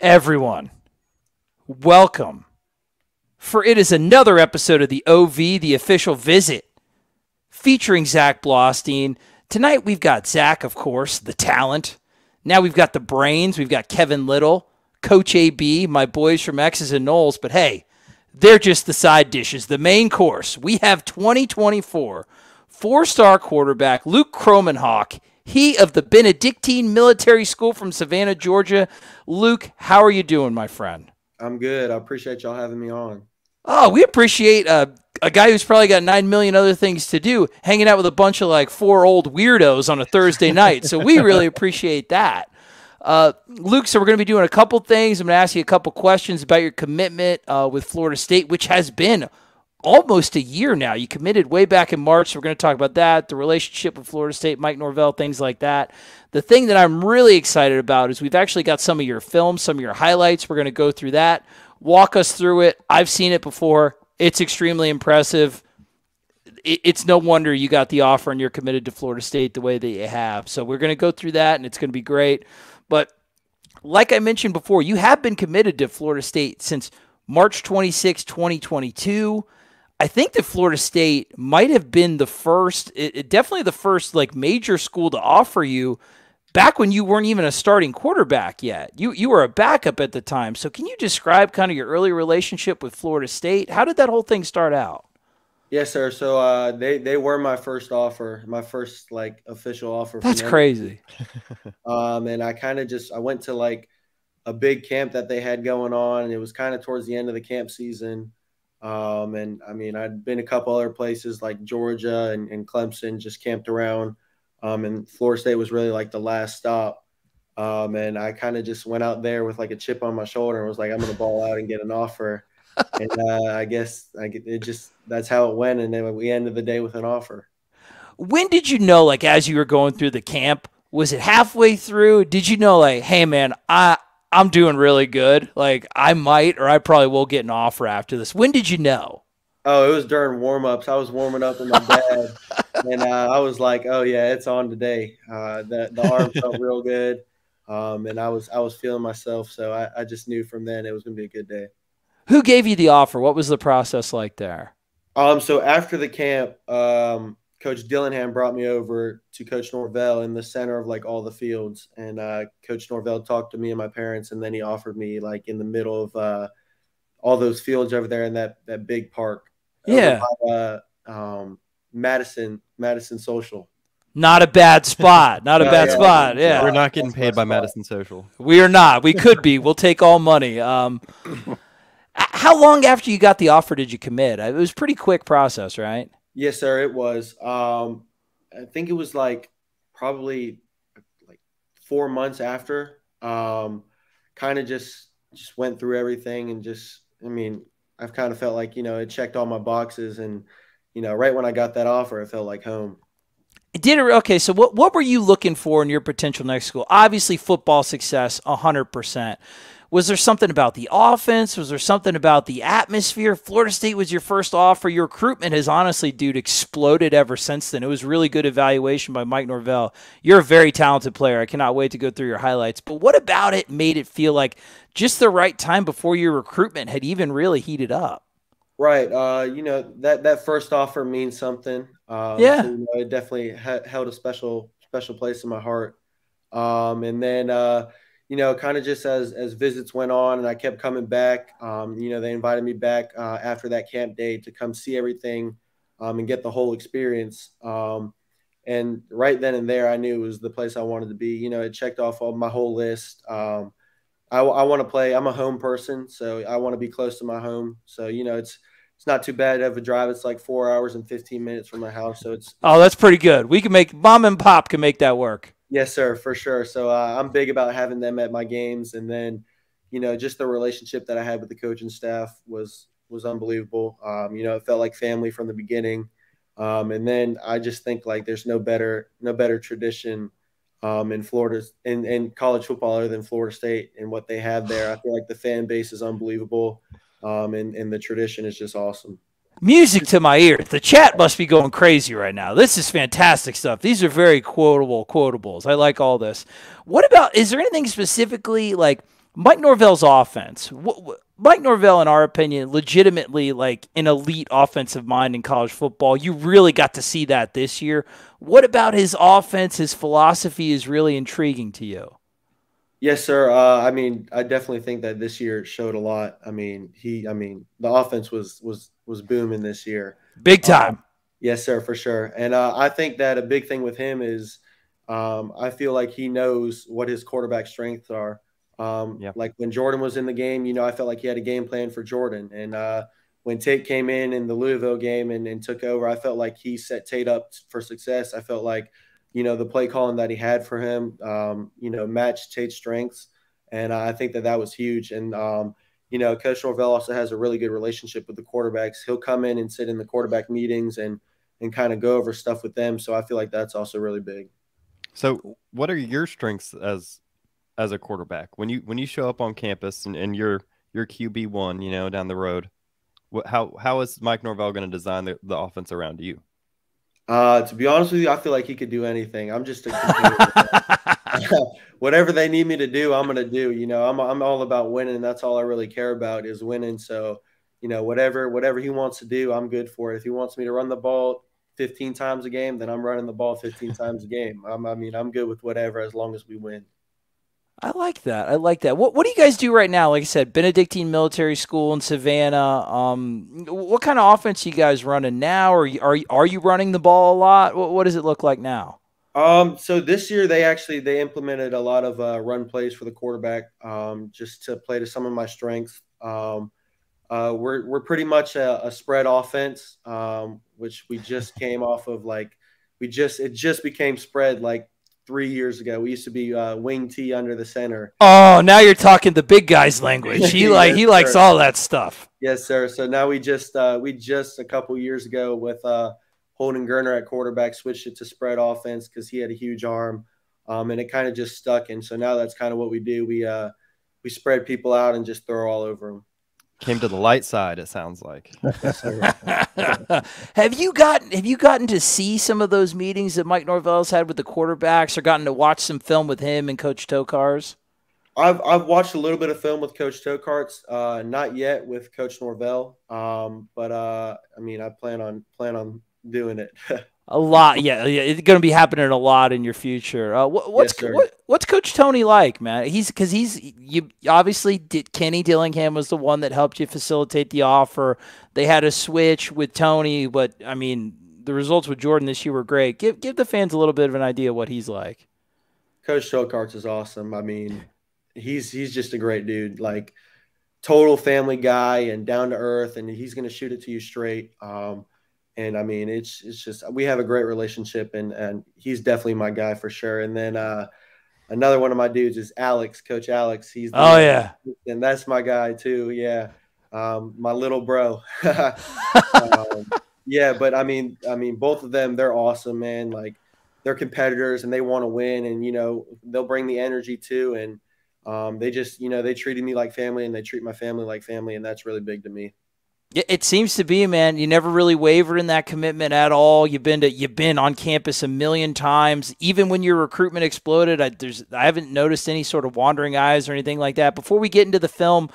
everyone, welcome. For it is another episode of the OV, the official visit, featuring Zach Blostein. Tonight we've got Zach, of course, the talent. Now we've got the brains. We've got Kevin Little, Coach AB, my boys from X's and Noles. But hey, they're just the side dishes. The main course. We have 2024 four star quarterback Luke Kromenhoek he of the Benedictine Military School from Savannah, Georgia. Luke, how are you doing, my friend? I'm good. I appreciate y'all having me on. Oh, we appreciate uh, a guy who's probably got nine million other things to do, hanging out with a bunch of like four old weirdos on a Thursday night. So we really appreciate that. Uh, Luke, so we're going to be doing a couple things. I'm going to ask you a couple questions about your commitment uh, with Florida State, which has been almost a year now. You committed way back in March. So we're going to talk about that, the relationship with Florida State, Mike Norvell, things like that. The thing that I'm really excited about is we've actually got some of your films, some of your highlights. We're going to go through that, walk us through it. I've seen it before. It's extremely impressive. It's no wonder you got the offer and you're committed to Florida State the way that you have. So we're going to go through that and it's going to be great. But like I mentioned before, you have been committed to Florida State since March 26, 2022. I think that Florida State might have been the first, it, it definitely the first like major school to offer you back when you weren't even a starting quarterback yet. You you were a backup at the time. So can you describe kind of your early relationship with Florida State? How did that whole thing start out? Yes, sir. So uh, they they were my first offer, my first like official offer. That's crazy. um, and I kind of just I went to like a big camp that they had going on, and it was kind of towards the end of the camp season. Um, and I mean, I'd been a couple other places like Georgia and, and Clemson, just camped around. Um, and Florida State was really like the last stop. Um, and I kind of just went out there with like a chip on my shoulder and was like, I'm going to ball out and get an offer. and uh, I guess I, it just that's how it went. And then we ended the day with an offer. When did you know, like, as you were going through the camp, was it halfway through? Did you know, like, hey, man, I, I'm doing really good. Like I might or I probably will get an offer after this. When did you know? Oh, it was during warm ups. I was warming up in my bed, and uh, I was like, "Oh yeah, it's on today." Uh, the the arm felt real good, um, and I was I was feeling myself. So I, I just knew from then it was going to be a good day. Who gave you the offer? What was the process like there? Um, so after the camp, um, Coach Dillingham brought me over to Coach Norvell in the center of like all the fields, and uh, Coach Norvell talked to me and my parents, and then he offered me like in the middle of uh, all those fields over there in that that big park. Yeah. By, uh, um, Madison Madison Social. Not a bad spot. Not a bad yeah, spot. Yeah. We're not getting paid by. Madison Social. We are not. We could be. We'll take all money. Um, how long after you got the offer did you commit? It was pretty quick process, right? Yes, sir. It was. Um, I think it was like probably like four months after. Um, kind of just just went through everything and just. I mean, I've kind of felt like you know it checked all my boxes and you know right when I got that offer, it felt like home. It did it okay? So what what were you looking for in your potential next school? Obviously, football success, hundred percent. Was there something about the offense? Was there something about the atmosphere? Florida State was your first offer. Your recruitment has honestly, dude, exploded ever since then. It was really good evaluation by Mike Norvell. You're a very talented player. I cannot wait to go through your highlights. But what about it made it feel like just the right time before your recruitment had even really heated up? Right. Uh, you know that that first offer means something. Um, yeah. So, you know, it definitely ha- held a special special place in my heart. Um, and then. Uh, you know, kind of just as as visits went on and I kept coming back. Um, you know, they invited me back uh, after that camp day to come see everything um, and get the whole experience. Um, and right then and there, I knew it was the place I wanted to be. You know, it checked off all my whole list. Um, I, I want to play. I'm a home person, so I want to be close to my home. So you know, it's it's not too bad of a drive. It's like four hours and 15 minutes from my house. So it's oh, that's pretty good. We can make mom and pop can make that work. Yes, sir, for sure. So uh, I'm big about having them at my games, and then, you know, just the relationship that I had with the coaching staff was was unbelievable. Um, you know, it felt like family from the beginning, um, and then I just think like there's no better no better tradition um, in Florida in, in college football other than Florida State and what they have there. I feel like the fan base is unbelievable, um, and and the tradition is just awesome music to my ears. The chat must be going crazy right now. This is fantastic stuff. These are very quotable quotables. I like all this. What about is there anything specifically like Mike Norvell's offense. Mike Norvell, in our opinion, legitimately like an elite offensive mind in college football. You really got to see that this year. What about his offense, his philosophy is really intriguing to you? Yes, sir. Uh, I mean, I definitely think that this year showed a lot. I mean, he, I mean, the offense was was was booming this year, big time. Um, yes, sir, for sure. And uh, I think that a big thing with him is, um, I feel like he knows what his quarterback strengths are. Um, yeah. Like when Jordan was in the game, you know, I felt like he had a game plan for Jordan. And uh, when Tate came in in the Louisville game and, and took over, I felt like he set Tate up for success. I felt like, you know, the play calling that he had for him, um, you know, matched Tate's strengths. And I think that that was huge. And, um, you know, Coach Norvell also has a really good relationship with the quarterbacks. He'll come in and sit in the quarterback meetings and and kind of go over stuff with them. So I feel like that's also really big. So, what are your strengths as as a quarterback when you when you show up on campus and, and you're you're QB one, you know, down the road? What, how how is Mike Norvell going to design the, the offense around you? Uh, to be honest with you, I feel like he could do anything. I'm just a whatever they need me to do, I'm gonna do. You know, I'm I'm all about winning. That's all I really care about is winning. So, you know, whatever whatever he wants to do, I'm good for it. If he wants me to run the ball 15 times a game, then I'm running the ball 15 times a game. I'm, I mean, I'm good with whatever as long as we win. I like that. I like that. What What do you guys do right now? Like I said, Benedictine Military School in Savannah. Um, what kind of offense you guys running now? Or are you, are you running the ball a lot? What, what does it look like now? Um, so this year they actually they implemented a lot of uh, run plays for the quarterback, um, just to play to some of my strengths. Um, uh, we're we're pretty much a, a spread offense, um, which we just came off of like we just it just became spread like three years ago. We used to be uh, wing T under the center. Oh, now you're talking the big guy's language. He yes, like he sir. likes all that stuff. Yes, sir. So now we just uh, we just a couple years ago with uh, Holden Geriner at quarterback switched it to spread offense because he had a huge arm, um, and it kind of just stuck. And so now that's kind of what we do. We uh, we spread people out and just throw all over them. Came to the light side. It sounds like. have you gotten Have you gotten to see some of those meetings that Mike Norvell's had with the quarterbacks, or gotten to watch some film with him and Coach Tokarz? I've I've watched a little bit of film with Coach Tokarz, uh, not yet with Coach Norvell, um, but uh, I mean I plan on plan on doing it. A lot, yeah, yeah. It's going to be happening a lot in your future. Uh, what, what's yes, what, what's Coach Tony like, man? He's because he's you obviously did, Kenny Dillingham was the one that helped you facilitate the offer. They had a switch with Tony, but I mean the results with Jordan this year were great. Give give the fans a little bit of an idea what he's like. Coach Tokarz is awesome. I mean, he's he's just a great dude. Like total family guy and down to earth, and he's going to shoot it to you straight. Um, and I mean, it's it's just we have a great relationship, and and he's definitely my guy for sure. And then uh, another one of my dudes is Alex, Coach Alex. He's oh yeah, and that's my guy too. Yeah, um, my little bro. um, yeah, but I mean, I mean, both of them, they're awesome, man. Like they're competitors and they want to win, and you know they'll bring the energy too. And um, they just, you know, they treated me like family, and they treat my family like family, and that's really big to me. It seems to be, man. You never really wavered in that commitment at all. You've been to, you've been on campus a million times. Even when your recruitment exploded, I, there's I haven't noticed any sort of wandering eyes or anything like that. Before we get into the film,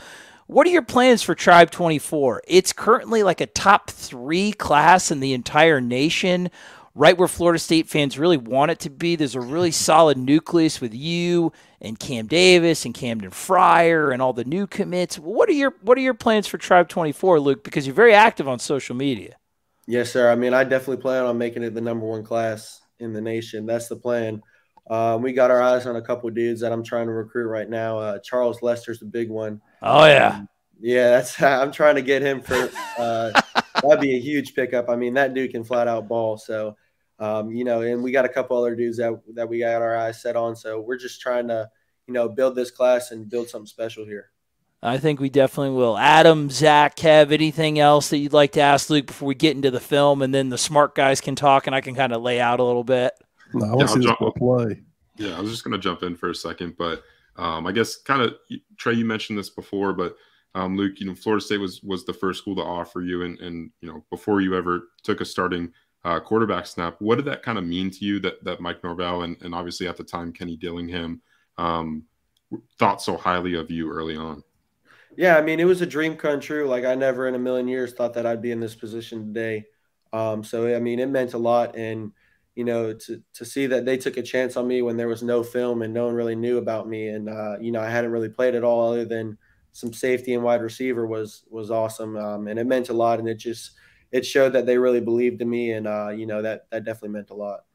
what are your plans for Tribe 24? It's currently like a top three class in the entire nation right where Florida State fans really want it to be. There's a really solid nucleus with you and Cam Davis and Camden Fryer and all the new commits. What are your what are your plans for Tribe 24, Luke? Because you're very active on social media. Yes, sir. I mean, I definitely plan on making it the number one class in the nation. That's the plan. Um, we got our eyes on a couple dudes that I'm trying to recruit right now. Uh, Charles Lester's the big one. Oh yeah, um, yeah. That's I'm trying to get him for. Uh, that'd be a huge pickup. I mean, that dude can flat out ball. So um, you know, and we got a couple other dudes that that we got our eyes set on. So we're just trying to, you know, build this class and build something special here. I think we definitely will. Adam, Zach, Kev, anything else that you'd like to ask Luke before we get into the film, and then the smart guys can talk, and I can kind of lay out a little bit. No, I want to see this play. Yeah, I was just going to jump in for a second, but um, I guess kind of Trey, you mentioned this before, but um, Luke, you know, Florida State was was the first school to offer you, and and you know, before you ever took a starting uh, quarterback snap. What did that kind of mean to you that that Mike Norvell and, and obviously at the time Kenny Dillingham um, thought so highly of you early on. Yeah, I mean, it was a dream come true. Like I never in a million years thought that I'd be in this position today. Um, so I mean, it meant a lot, and you know, to to see that they took a chance on me when there was no film and no one really knew about me, and uh, you know, I hadn't really played at all other than some safety and wide receiver was was awesome, um, and it meant a lot, and it just it showed that they really believed in me, and uh, you know, that that definitely meant a lot.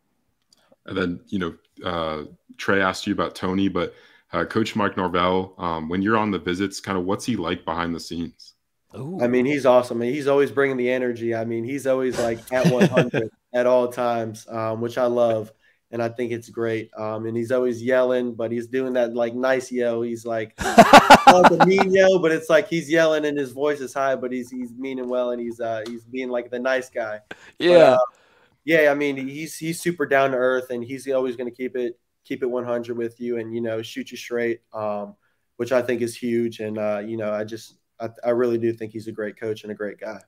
And then you know, uh, Trey asked you about Tony, but uh, Coach Mike Norvell, um, when you're on the visits, kind of what's he like behind the scenes? Ooh. I mean, he's awesome. And he's always bringing the energy. I mean, he's always like at 100 at all times, um, which I love, and I think it's great. Um, and he's always yelling, but he's doing that like nice yell. He's like a mean yell, but it's like he's yelling and his voice is high, but he's he's meaning well and he's uh, he's being like the nice guy. Yeah. But, uh, yeah, I mean, he's he's super down to earth, and he's always going to keep it keep it 100 with you, and you know, shoot you straight, um, which I think is huge. And uh, you know, I just I, I really do think he's a great coach and a great guy.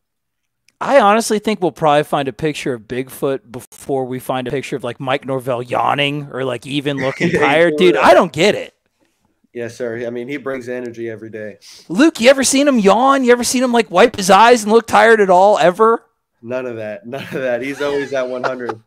I honestly think we'll probably find a picture of Bigfoot before we find a picture of like Mike Norvell yawning or like even looking tired, dude. I don't get it. Yes, sir. I mean, he brings energy every day. Luke, you ever seen him yawn? You ever seen him like wipe his eyes and look tired at all ever? None of that. None of that. He's always at 100.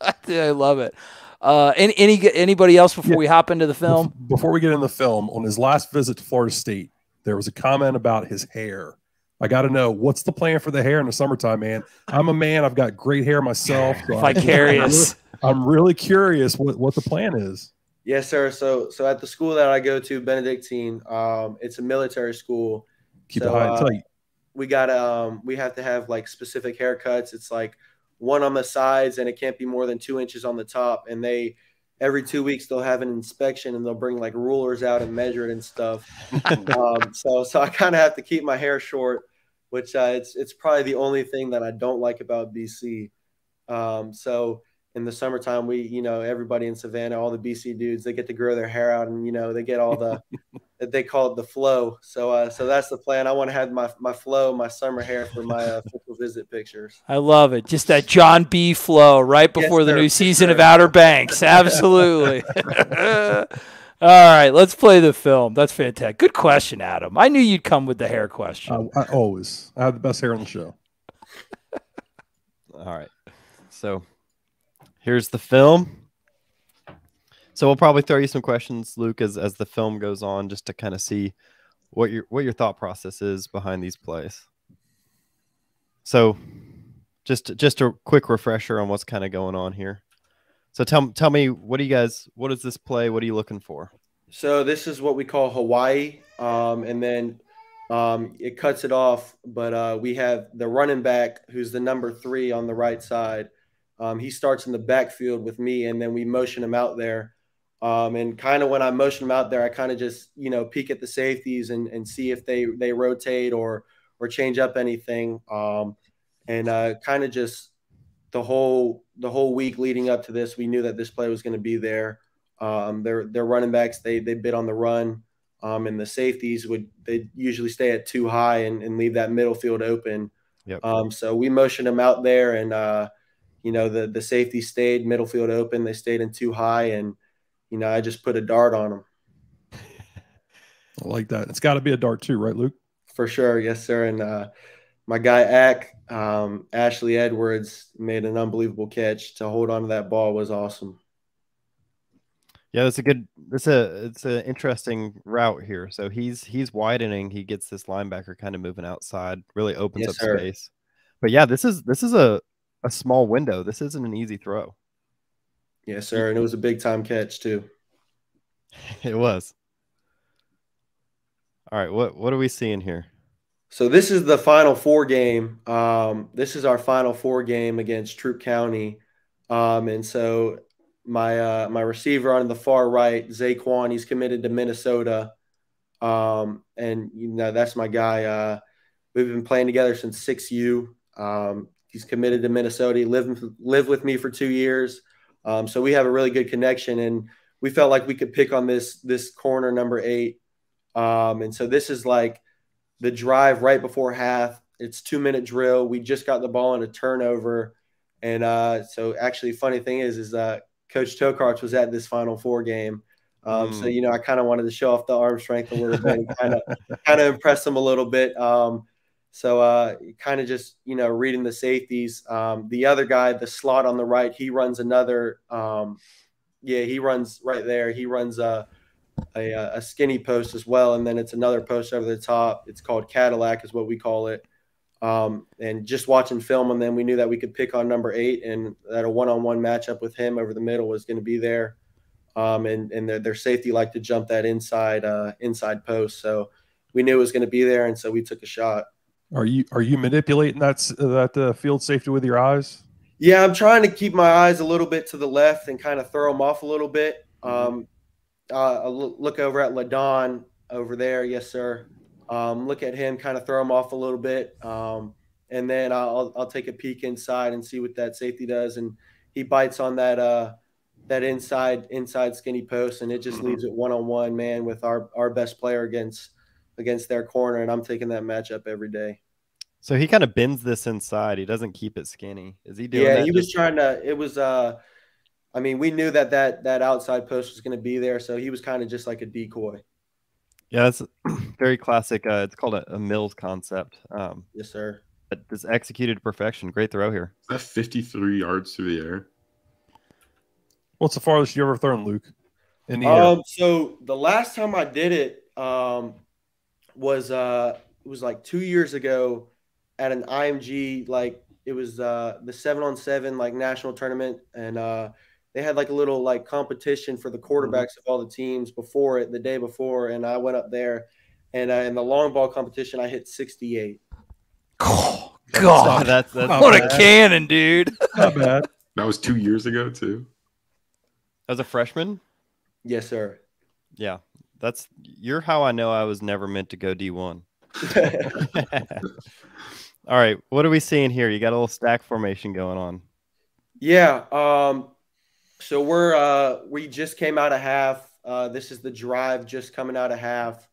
I love it. Uh, any, any anybody else before yeah. we hop into the film? Before we get in the film, on his last visit to Florida State, there was a comment about his hair. I got to know what's the plan for the hair in the summertime, man. I'm a man. I've got great hair myself. So Vicarious. I'm, I'm really curious what, what the plan is. Yes, sir. So, so at the school that I go to, Benedictine, um, it's a military school. Keep so, it high and uh, tight we got um we have to have like specific haircuts. It's like one on the sides and it can't be more than two inches on the top. And they every two weeks they'll have an inspection and they'll bring like rulers out and measure it and stuff. um, so so I kind of have to keep my hair short, which uh, it's it's probably the only thing that I don't like about BC. Um, so in the summertime, we you know everybody in Savannah, all the BC dudes, they get to grow their hair out and you know they get all the they call it the flow. So uh, so that's the plan. I want to have my my flow, my summer hair for my uh, official visit pictures. I love it. Just that John B. flow right before yes, the new season of Outer Banks. Absolutely. All right, let's play the film. That's fantastic. Good question, Adam. I knew you'd come with the hair question. Uh, I always. I have the best hair on the show. All right. So here's the film. So we'll probably throw you some questions, Luke, as as the film goes on, just to kind of see what your what your thought process is behind these plays. So, just just a quick refresher on what's kind of going on here. So tell tell me, what do you guys? What is this play? What are you looking for? So this is what we call Hawaii, um, and then um, it cuts it off. But uh, we have the running back, who's the number three on the right side. Um, he starts in the backfield with me, and then we motion him out there. Um, and kind of when I motion him out there, I kind of just you know peek at the safeties and, and see if they they rotate or or change up anything. Um, and uh, kind of just the whole the whole week leading up to this, we knew that this play was going to be there. Um, their their running backs they they bid on the run, um, and the safeties would they usually stay at too high and, and leave that middle field open. Yep. Um, so we motioned them out there, and uh, you know the the safety stayed middle field open. They stayed in too high, and you know, I just put a dart on them. I like that. It's got to be a dart too, right, Luke? For sure, yes, sir. And uh, my guy Ack, um, Ashley Edwards, made an unbelievable catch to hold on to that ball was awesome. Yeah, that's a good. That's a it's an interesting route here. So he's he's widening. He gets this linebacker kind of moving outside, really opens yes, up sir. space. But yeah, this is this is a a small window. This isn't an easy throw. Yes, sir. And it was a big time catch too. It was. All right, what what are we seeing here? So this is the final four game. Um, this is our final four game against Troup County. Um, and so my uh, my receiver on the far right, Zaquan, he's committed to Minnesota. Um, and you know that's my guy. Uh, we've been playing together since six U. Um, he's committed to Minnesota. He lived lived with me for two years. Um, so we have a really good connection, and we felt like we could pick on this this corner number eight. Um, and so this is like the drive right before half. It's two minute drill. We just got the ball in a turnover, and uh, so actually, funny thing is, is uh, Coach Tokarz was at this Final Four game. Um, So Mm. you know, I kind of wanted to show off the arm strength a little bit, kind of kind of impress them a little bit. Um, so uh, kind of just you know reading the safeties. Um, the other guy, the slot on the right, he runs another. Um, yeah, he runs right there. He runs a, a a skinny post as well, and then it's another post over the top. It's called Cadillac, is what we call it. Um, and just watching film on them, we knew that we could pick on number eight, and that a one-on-one matchup with him over the middle was going to be there. Um, and and their, their safety liked to jump that inside uh, inside post, so we knew it was going to be there, and so we took a shot. Are you are you manipulating that that uh, field safety with your eyes? Yeah, I'm trying to keep my eyes a little bit to the left and kind of throw them off a little bit. Um, uh, look over at Ladon over there. Yes, sir. Um, look at him, kind of throw him off a little bit. Um, and then I'll, I'll take a peek inside and see what that safety does. And he bites on that, uh, that inside, inside skinny post. And it just Mhm. leaves it one-on-one man with our, our best player against, against their corner. And I'm taking that matchup every day. So he kind of bends this inside. He doesn't keep it skinny. Is he doing yeah, he was trying to. It was. uh I mean, we knew that that that outside post was going to be there, so he was kind of just like a decoy. Yeah, that's very classic. Uh, it's called a, a Mills concept. Um, Yes, sir. but it's executed to perfection. Great throw here. Is that 53 yards through the air? What's the farthest you ever thrown, Luke? In the air? Um. So the last time I did it, um, was uh, it was like two years ago, at an IMG. Like it was uh the seven on seven like national tournament, and uh, they had like a little like competition for the quarterbacks of all the teams before it, the day before, and I went up there, and uh, in the long ball competition, I hit sixty eight. Oh, God. that's that's Not What a cannon, dude. Not bad. That was two years ago too. as a freshman. Yes, sir. Yeah, that's you're how I know I was never meant to go D one. All right, what are we seeing here? You got a little stack formation going on. Yeah. Um, so we're uh, we just came out of half. Uh, this is the drive just coming out of half.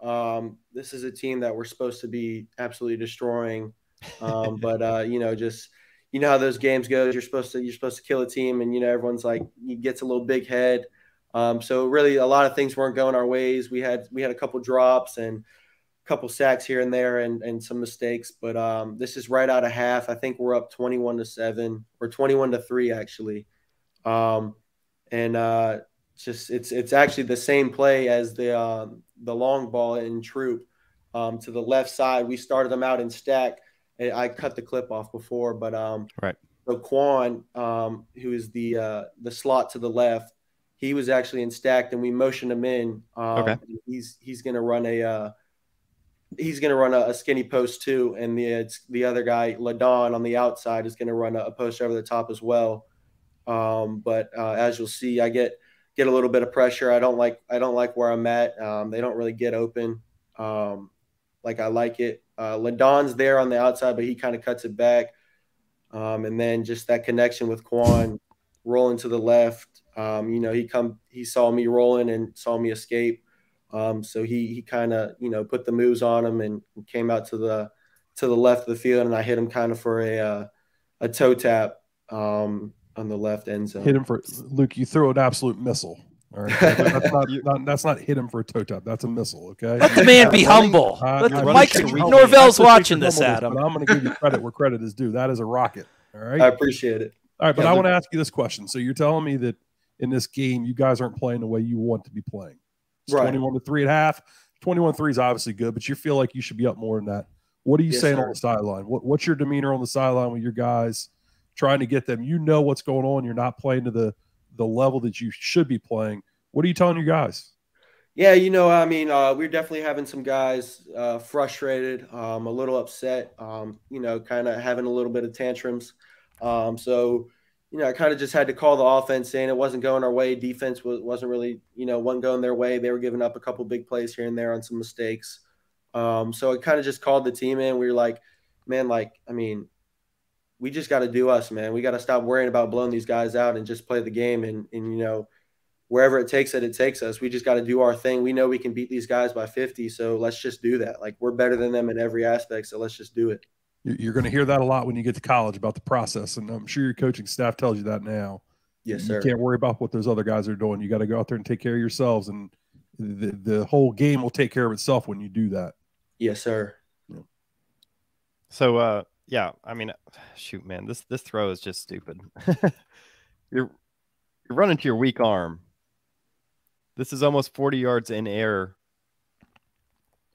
Um, this is a team that we're supposed to be absolutely destroying. Um, but uh, you know, just you know how those games go. You're supposed to you're supposed to kill a team, and you know everyone's like gets a little big head. Um, so really, a lot of things weren't going our ways. We had we had a couple drops and a couple sacks here and there, and and some mistakes. But um, this is right out of half. I think we're up 21 to seven or 21 to three actually. Um, and uh, just it's it's actually the same play as the um, the long ball in Troup um, to the left side. We started them out in stack. I I cut the clip off before, but um, Right. So Quan, um, who is the uh, the slot to the left, he was actually in stacked, and we motioned him in. Um, Okay. He's he's going to run a uh, he's going to run a, a skinny post too, and the it's the other guy Ladon on the outside is going to run a, a post over the top as well. Um, but uh, as you'll see, I get get a little bit of pressure. I don't like I don't like where I'm at. Um, they don't really get open um, like I like it. Uh, Ladon's there on the outside, but he kind of cuts it back. Um, and then just that connection with Quan rolling to the left. Um, you know, he come he saw me rolling and saw me escape. Um, so he he kind of you know put the moves on him and came out to the to the left of the field, and I hit him kind of for a uh, a toe tap um, on the left end zone. Hit him for Luke. You threw an absolute missile. All right, that's not, not that's not hit him for a toe tap. That's a missile. Okay. Let the man be humble. Uh, the, Mike. Norvell's I appreciate watching your this, humbleness, Adam. But I'm going to give you credit where credit is due. That is a rocket. All right. I appreciate it. All right, but Yeah, I want to ask you this question. So you're telling me that in this game, you guys aren't playing the way you want to be playing. It's Right. 21 to three at half. 21 3 is obviously good, but you feel like you should be up more than that. What are you Yes, saying sir. on the sideline? What, what's your demeanor on the sideline with your guys trying to get them? You know what's going on. You're not playing to the the level that you should be playing. What are you telling your guys? Yeah, you know, I mean, uh, we're definitely having some guys uh, frustrated, um, a little upset, um, you know, kind of having a little bit of tantrums. Um, so, you know, I kind of just had to call the offense in. It wasn't going our way. Defense was, wasn't really, you know, wasn't going their way. They were giving up a couple big plays here and there on some mistakes. Um, so I kind of just called the team in. We were like, man, like, I mean, we just got to do us, man. We got to stop worrying about blowing these guys out and just play the game. And, and you know, wherever it takes it, it takes us. We just got to do our thing. We know we can beat these guys by 50. So let's just do that. Like we're better than them in every aspect. So let's just do it. You- You're going to hear that a lot when you get to college about the process, and I'm sure your coaching staff tells you that now. Yes, sir. you can't worry about what those other guys are doing. You got to go out there and take care of yourselves, and the the whole game will take care of itself when you do that. Yes, sir. Yeah. So uh yeah, I mean shoot man, this this throw is just stupid. you're you're running to your weak arm. This is almost 40 yards in air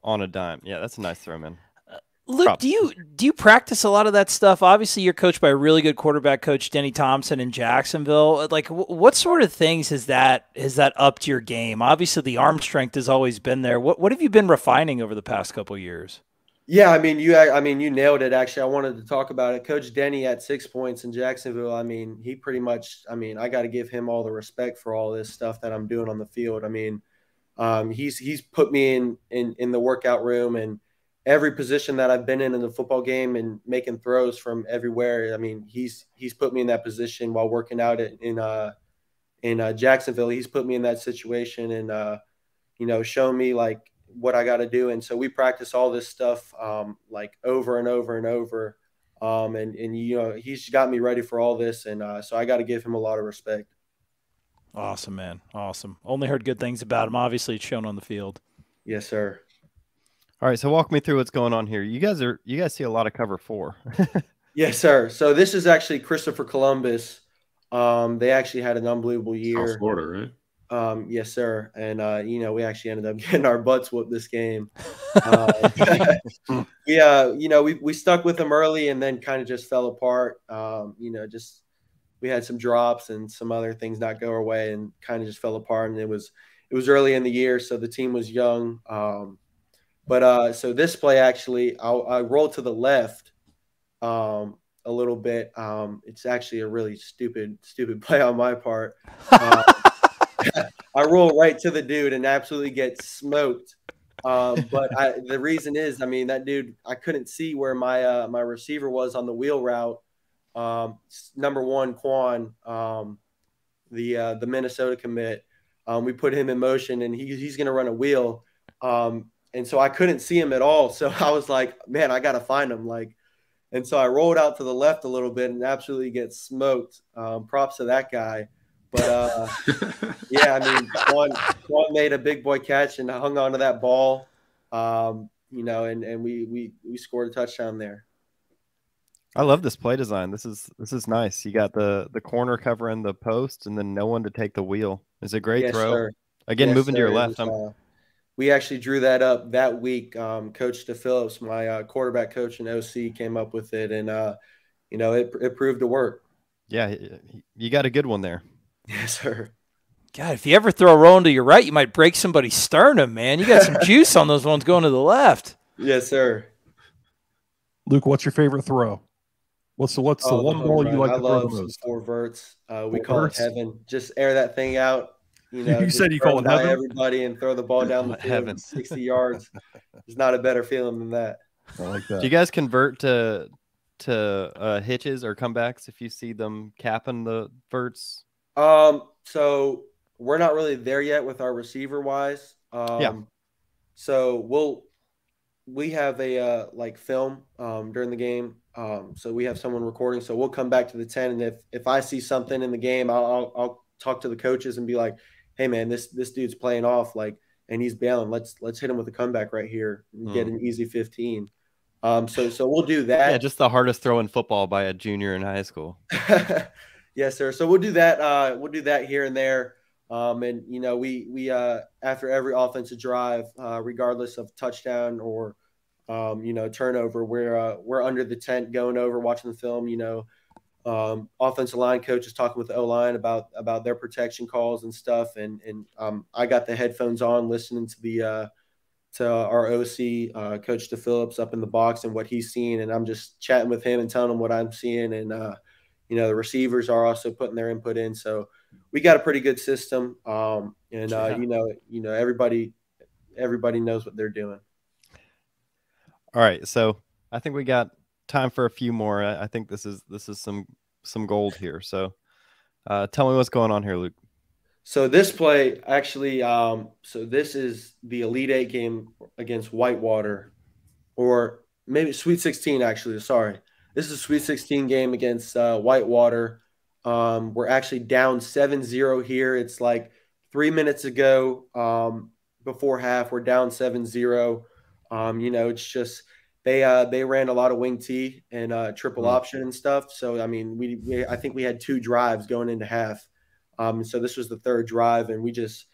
on a dime. Yeah, that's a nice throw, man. Uh, Luke, Props. do you do you practice a lot of that stuff? Obviously, you're coached by a really good quarterback coach, Denny Thompson in Jacksonville. Uh, like, wh- what sort of things has that has that upped your game? Obviously, the arm strength has always been there. What what have you been refining over the past couple of years? Yeah, I mean, you, I mean, you nailed it. Actually, I wanted to talk about it. Coach Denny at six points in Jacksonville. I mean, he pretty much. I mean, I got to give him all the respect for all this stuff that I'm doing on the field. I mean, um, he's he's put me in in in the workout room and every position that I've been in in the football game and making throws from everywhere. I mean, he's he's put me in that position while working out in in uh, in uh, Jacksonville. He's put me in that situation and uh, you know shown me like what I got to do. And so we practice all this stuff um, like over and over and over. Um, and and you know he's got me ready for all this, and uh, so I got to give him a lot of respect. Awesome, man. Awesome. Only heard good things about him. Obviously, it's shown on the field. Yes, sir. All right, so walk me through what's going on here. You guys are you guys see a lot of cover 4. Yes, sir. So this is actually Christopher Columbus. Um, they actually had an unbelievable year. South year. Florida, right? Um, yes, sir. And uh, you know, we actually ended up getting our butts whooped this game. Uh, we, uh, you know, we we stuck with them early, and then kind of just fell apart. Um, you know, just we had some drops and some other things not go our way, and kind of just fell apart. And it was it was early in the year, so the team was young. Um, but uh, so this play actually, I, I rolled to the left um, a little bit. Um, it's actually a really stupid, stupid play on my part. Uh, I roll right to the dude and absolutely get smoked. Um, but I, the reason is, I mean, that dude, I couldn't see where my uh, my receiver was on the wheel route. Um, number one, Quan, um, the uh, the Minnesota commit. Um, we put him in motion, and he, he's going to run a wheel. Um, and so I couldn't see him at all. So I was like, man, I got to find him. Like, and so I rolled out to the left a little bit and absolutely get smoked. Um, props to that guy. But uh, yeah, I mean, Quan, Quan made a big boy catch and hung on to that ball. Um, you know, and, and we, we we scored a touchdown there. I love this play design. This is this is nice. You got the the corner covering the post and then no one to take the wheel. It's a great Yes, throw. sir. Again, Yes, moving to your left. was, uh, we actually drew that up that week. Um, coach DePhillips, my uh, quarterback coach and OC, came up with it, and uh, you know it, it proved to work. yeah, you got a good one there. Yes, sir. God, if you ever throw a roll to your right, you might break somebody's sternum, man. You got some juice on those ones going to the left. Yes, sir. Luke, what's your favorite throw? What's the what's the one ball you run. like I to throw the some most? four verts. Uh, we Four call verts? it heaven. Just air that thing out. You know, You said you call it heaven? Everybody and throw the ball down the field Heaven. 60 yards. There's not a better feeling than that. I like that. Do you guys convert to to uh, hitches or comebacks if you see them capping the verts? Um, so we're not really there yet with our receiver wise. Um, Yeah. So we'll we have a uh, like film um, during the game. Um, so we have someone recording. So we'll come back to the ten, and if if I see something in the game, I'll I'll, I'll talk to the coaches and be like, "Hey, man, this this dude's playing off like, and he's bailing. Let's let's hit him with a comeback right here and get an easy fifteen. Um, so so we'll do that. Yeah, just the hardest throw in football by a junior in high school. yes, sir. So we'll do that. Uh, we'll do that here and there. Um, and you know, we we uh, after every offensive drive, uh, regardless of touchdown or um, you know turnover, we're uh, we're under the tent going over watching the film. You know, um, offensive line coach is talking with O line about about their protection calls and stuff. And and um, I got the headphones on, listening to the uh, to our OC, uh, Coach DePhillips, up in the box and what he's seeing, and I'm just chatting with him and telling him what I'm seeing. And uh, you know, the receivers are also putting their input in, so we got a pretty good system. Um, and uh, you know, you know, everybody everybody knows what they're doing. All right, so I think we got time for a few more. I, I think this is this is some some gold here. So, uh, tell me what's going on here, Luke. So this play actually, um, so this is the Elite Eight game against Whitewater, or maybe Sweet 16 actually. Sorry, this is a Sweet 16 game against uh, Whitewater. Um, we're actually down 7-0 here. It's like three minutes ago um, before half. We're down 7-0. Um, you know, it's just they uh, they ran a lot of wing T and uh, triple Mhm. option and stuff. So I mean, we, we I think we had two drives going into half. Um, so this was the third drive, and we just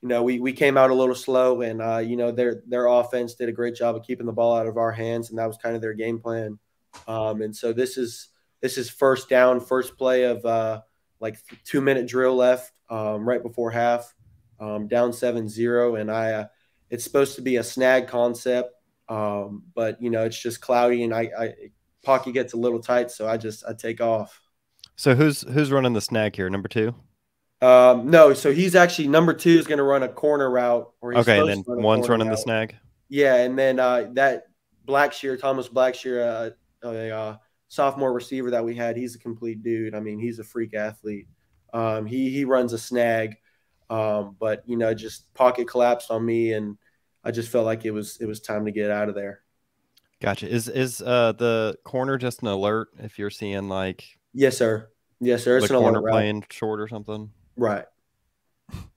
you know we we came out a little slow, and uh, you know their their offense did a great job of keeping the ball out of our hands, and that was kind of their game plan. Um, and so this is this is first down, first play of uh, like two minute drill left um, right before half, um, down 7-0, and I uh, it's supposed to be a snag concept, um, but you know it's just cloudy, and I, I pocket gets a little tight, so I just I take off. So who's who's running the snag here? Number two. Um, no, so he's actually number two is going to run a corner route. Or he's Okay, and then to run one's running the snag. Yeah, and then uh, that Blackshear, Thomas Blackshear, uh, a uh, sophomore receiver that we had, he's a complete dude. I mean, he's a freak athlete. Um, he he runs a snag, um, but you know, just pocket collapsed on me, and I just felt like it was it was time to get out of there. Gotcha. Is is uh the corner just an alert if you're seeing like Yes, sir. Yes, sir. It's the an corner alert playing short or something? Right.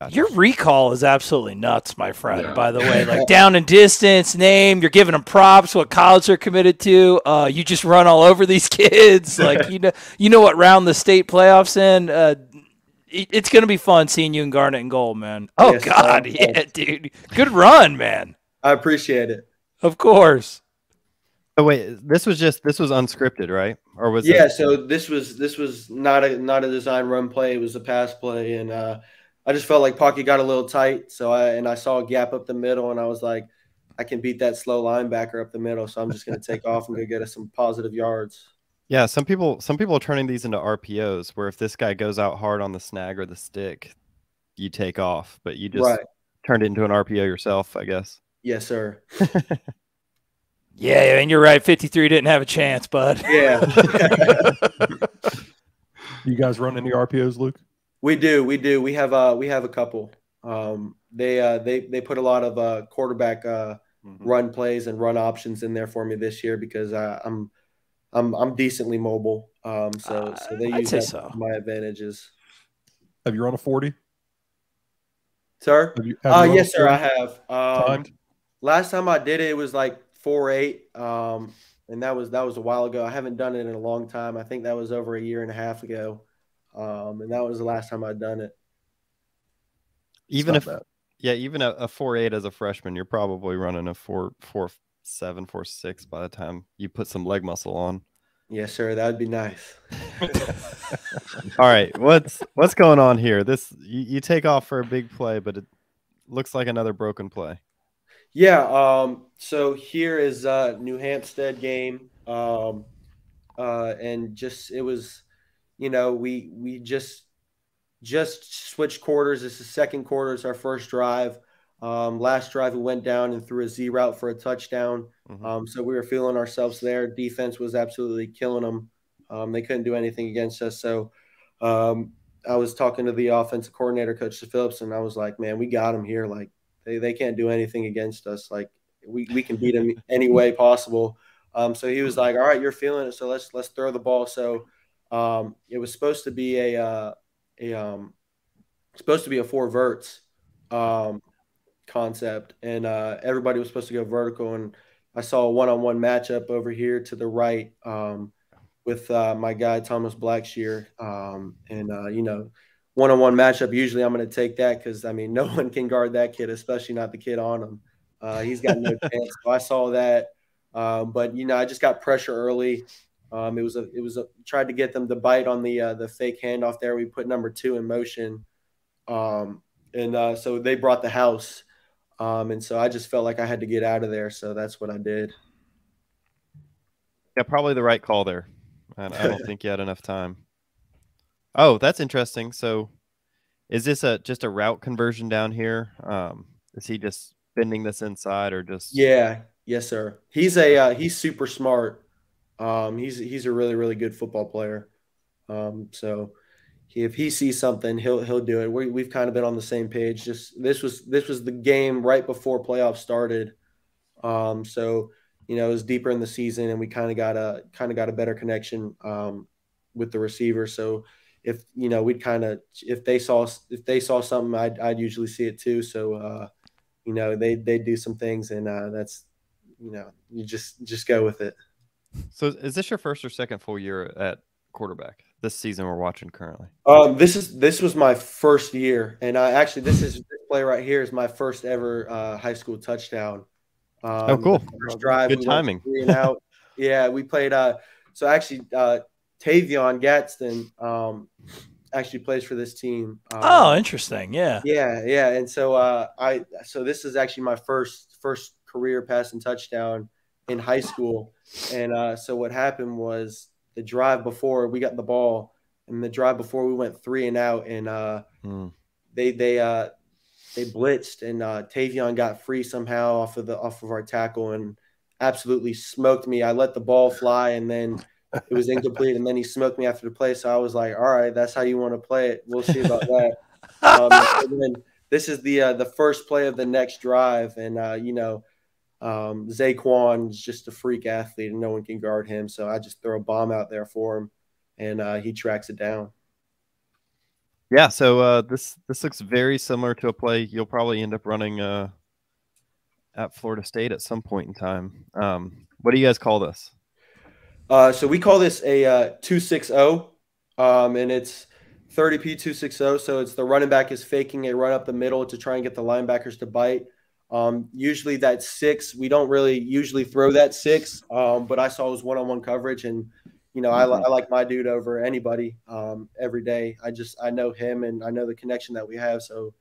Gotcha. Your recall is absolutely nuts, my friend. Yeah. By the way, like down and distance, name, you're giving them props. What college they're committed to. Uh, you just run all over these kids. Like you know, you know what round the state playoffs in. Uh, it- it's gonna be fun seeing you in Garnet and Gold, man. Oh Yes, God, uh, yeah, dude, good run, man. I appreciate it. Of course. Oh wait, this was just this was unscripted, right? Or was yeah it, so this was this was not a not a design run play it was a pass play and uh i just felt like pocket got a little tight so i and i saw a gap up the middle and i was like i can beat that slow linebacker up the middle so i'm just going to take off and go get us some positive yards Yeah, some people some people are turning these into RPOs where if this guy goes out hard on the snag or the stick, you take off, but you just right turned it into an RPO yourself, I guess. yes sir Yeah, and you're right. 53 didn't have a chance, bud. yeah You guys run any RPOs, Luke? We do we do we have uh we have a couple um they uh they they put a lot of uh quarterback uh run plays and run options in there for me this year because uh, I'm I'm I'm decently mobile. Um, so so they Uh, I'd use that so. my advantages. Have you run a 40? Sir? Have you, have you yes, sir. I have. Um, last time I did it, it was like four eight. Um, and that was that was a while ago. I haven't done it in a long time. I think that was over a year and a half ago. Um, and that was the last time I'd done it. Even if bad. yeah, even a, a four eight as a freshman, you're probably running a four four seven, four six by the time you put some leg muscle on. Yes, sir. That would be nice. All right, what's what's going on here? This you, you take off for a big play, but it looks like another broken play. Yeah. Um, so here is uh New Hampstead game. Um, uh, and just it was, you know, we we just just switched quarters. This is second quarter. It's our first drive. Um, last drive we went down and threw a Z route for a touchdown. Mhm. Um, so we were feeling ourselves there. Defense was absolutely killing them. Um, they couldn't do anything against us. So um, I was talking to the offensive coordinator, Coach Phillips, and I was like, man, we got them here. Like they, they can't do anything against us. Like we, we can beat them any way possible. Um, so he was like, all right, you're feeling it. So let's let's throw the ball. So um, it was supposed to be a uh, a um, supposed to be a four verts um, concept, and uh, everybody was supposed to go vertical. And I saw a one-on-one matchup over here to the right um, with uh, my guy Thomas Blackshear, um, and uh, you know, one-on-one matchup. Usually, I'm going to take that because I mean, no one can guard that kid, especially not the kid on him. Uh, he's got no chance. So I saw that, um, but you know, I just got pressure early. Um, it was a, it was a, tried to get them to bite on the uh, the fake handoff there. We put number two in motion, um, and uh, so they brought the house. Um, and so I just felt like I had to get out of there. So that's what I did. Yeah, probably the right call there. I, I don't think you had enough time. Oh, that's interesting. So, is this a just a route conversion down here? Um, is he just bending this inside, or just Yeah. Yes, sir. He's a uh, he's super smart. Um, he's he's a really really good football player. Um, so he, if he sees something, he'll he'll do it. We, we've kind of been on the same page. Just this was this was the game right before playoffs started. Um, so you know it was deeper in the season, and we kind of got a kind of got a better connection um, with the receiver. So if you know we'd kind of if they saw if they saw something I'd, I'd usually see it too so uh you know they they do some things and uh that's you know you just just go with it So is this your first or second full year at quarterback this season we're watching currently? um this is this was my first year and I actually this is this play right here is my first ever uh high school touchdown um, Oh, cool. first drive Good we timing. out yeah we played uh so actually uh Tavion Gadsden um actually plays for this team um, Oh, interesting. Yeah. Yeah, yeah. And so uh I so this is actually my first first career passing touchdown in high school. And uh so what happened was the drive before we got the ball and the drive before we went three and out and uh Hmm. they they uh they blitzed and uh Tavion got free somehow off of the off of our tackle and absolutely smoked me. I let the ball fly and then it was incomplete and then he smoked me after the play. So I was like, all right, that's how you want to play it. We'll see about that. Um, and then this is the uh, the first play of the next drive, and uh, you know, um, Zaquan is just a freak athlete, and no one can guard him. So I just throw a bomb out there for him, and uh, he tracks it down. Yeah, so uh, this this looks very similar to a play you'll probably end up running uh, at Florida State at some point in time. Um, what do you guys call this? Uh, so we call this a uh, two six zero, um, and it's thirty p two six zero. So it's the running back is faking a run up the middle to try and get the linebackers to bite. Um, usually that six, we don't really usually throw that six, um, but I saw it was one on one coverage, and you know I, li- I like my dude over anybody um, every day. I just I know him and I know the connection that we have, so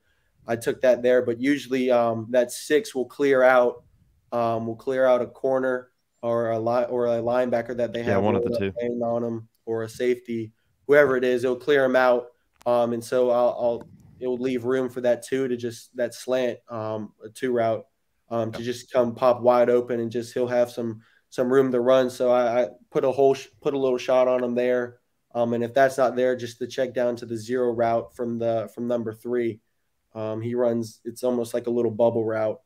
I took that there. But usually um, that six will clear out, um, will clear out a corner or a line or a linebacker that they Yeah, have one of the two. on them or a safety, whoever it is, it'll clear them out. Um, and so I'll, I'll it will leave room for that two to just that slant, um, a two route, um, to just come pop wide open and just he'll have some some room to run. So I, I put a whole sh- put a little shot on him there. Um, and if that's not there, just to check down to the zero route from the from number three. Um, he runs. It's almost like a little bubble route.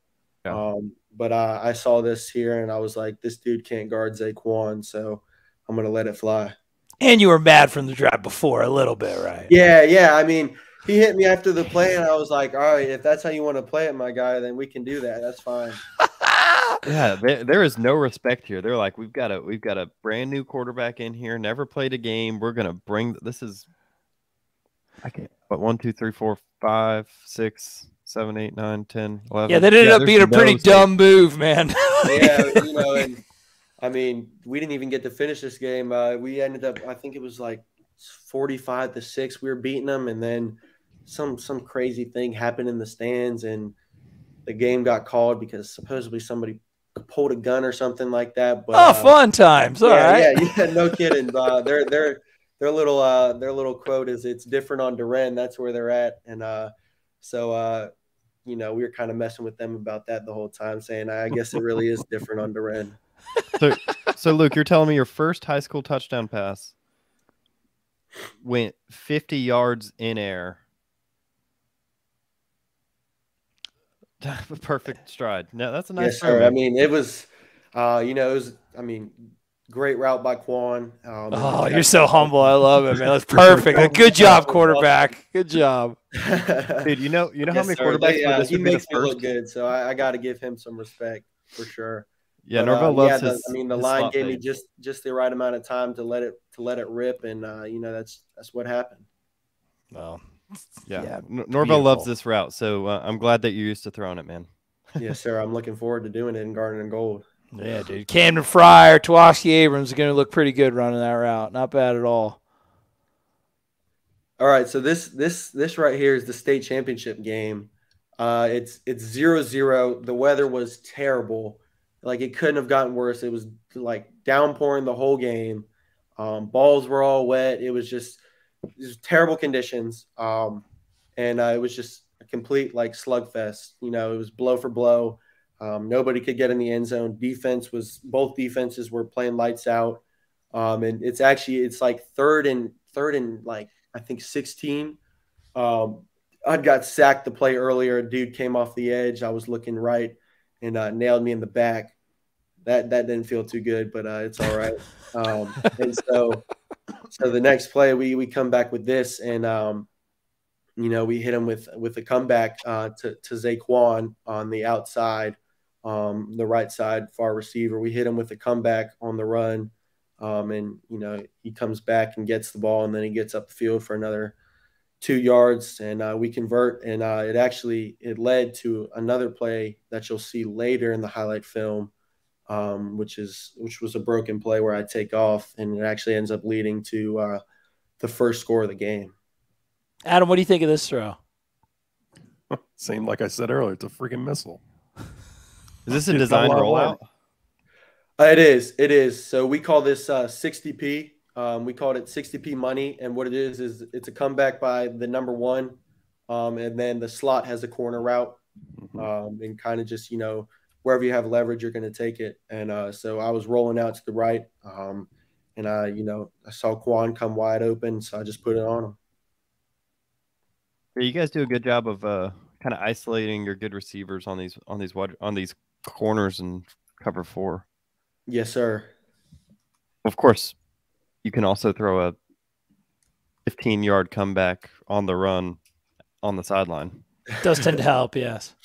Yeah. Um, but uh, I saw this here and I was like, this dude can't guard Zaquan, so I'm gonna let it fly. And you were mad from the drive before a little bit, right? Yeah, yeah. I mean, he hit me after the play, and I was like, all right, if that's how you want to play it, my guy, then we can do that. That's fine. Yeah, there, there is no respect here. They're like, we've got a we've got a brand new quarterback in here, never played a game. We're gonna bring this is I can't but one, two, three, four, five, six, seven, eight, nine, ten, eleven. yeah, that ended up being a pretty no dumb move, man. yeah, you know, and I mean, we didn't even get to finish this game. Uh, we ended up, I think it was like 45 to six. We were beating them, and then some some crazy thing happened in the stands, and the game got called because supposedly somebody pulled a gun or something like that. But oh, uh, fun times. All yeah, right. yeah, yeah, no kidding. Uh, their their their little uh, their little quote is "It's different on Duran." That's where they're at, and uh, so uh, you know we were kind of messing with them about that the whole time, saying, "I guess it really is different on Duran." So, so Luke, you're telling me your first high school touchdown pass went 50 yards in air. Perfect stride. No, that's a nice yes, throw, sir. I mean, it was, uh, you know, it was. I mean, great route by Quan. Um, Oh, you're so humble. I love it, man. That's perfect. Good job, quarterback. Good job. Dude, you know, you know how many sir. quarterbacks They, uh, this he would be the makes me look good, so I, I got to give him some respect for sure. Yeah, But, uh, Norvell loves yeah, the- his. I mean, the line slot gave me just just the right amount of time to let it to let it rip, and uh, you know that's that's what happened. Well, Yeah, yeah, N- Norvell loves this route, so uh, I'm glad that you're used to throwing it, man. yes, sir. I'm looking forward to doing it in Garnet and Gold. yeah, dude. Camdon Frier, Tawaski Abrams are going to look pretty good running that route. Not bad at all. All right, so this this this right here is the state championship game. Uh, it's it's zero zero. The weather was terrible. Like it couldn't have gotten worse. It was like downpouring the whole game. Um, balls were all wet. It was just it was terrible conditions. Um, and uh, it was just a complete like slugfest. You know, it was blow for blow. Um, nobody could get in the end zone. Defense was both defenses were playing lights out. Um, and it's actually it's like third and third and like I think 16. Um, I'd got sacked the play earlier. A dude came off the edge. I was looking right and uh, nailed me in the back. That that didn't feel too good, but uh, it's all right. Um, and so so the next play, we we come back with this, and um, you know, we hit him with with a comeback uh, to to Zaquan on the outside, um, the right side far receiver. We hit him with a comeback on the run, um, and you know, he comes back and gets the ball, and then he gets up the field for another two yards, and uh, we convert. And uh, it actually it led to another play that you'll see later in the highlight film um, which is which was a broken play where I take off, and it actually ends up leading to uh, the first score of the game. Adam, what do you think of this throw? Same like I said earlier, it's a freaking missile. Is this a design rollout? Uh, it is. It is. So we call this uh, 60p. Um, we called it 60p money, and what it is is it's a comeback by the number one, um, and then the slot has a corner route, mm-hmm. um, and kind of just you know wherever you have leverage, you're going to take it. And uh, so I was rolling out to the right, um, and I, you know, I saw Quan come wide open, so I just put it on him. Yeah, you guys do a good job of uh, kind of isolating your good receivers on these on these on these corners and cover four. Yes, sir. Of course, you can also throw a 15 yard comeback on the run on the sideline. Does tend to help, yes.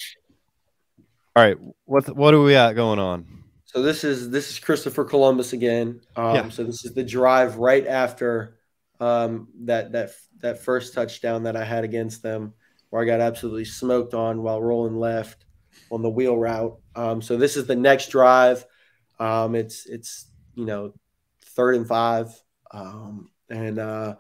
All right, what what do we got going on? So this is this is Christopher Columbus again. Um, yeah. So this is the drive right after um, that that that first touchdown that I had against them, where I got absolutely smoked on while rolling left on the wheel route. Um, so this is the next drive. Um, it's it's you know third and five, um, and uh,